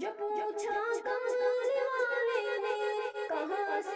जब पूछा कमज़ोर वाले ने कहाँ से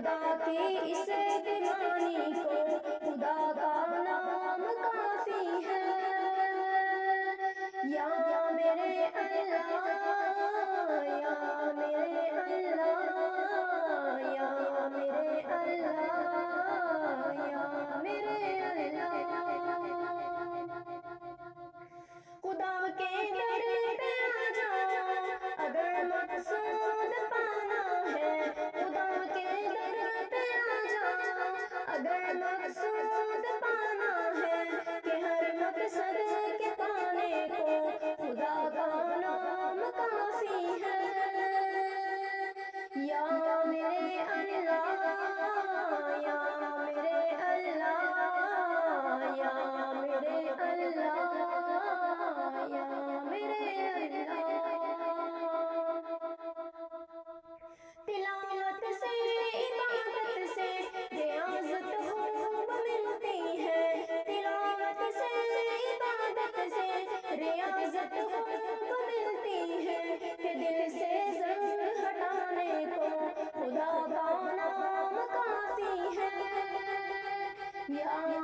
खुदा इस बेमानी को। खुदा का नाम काफ़ी है। या मेरे अल्लाह Sagan 你要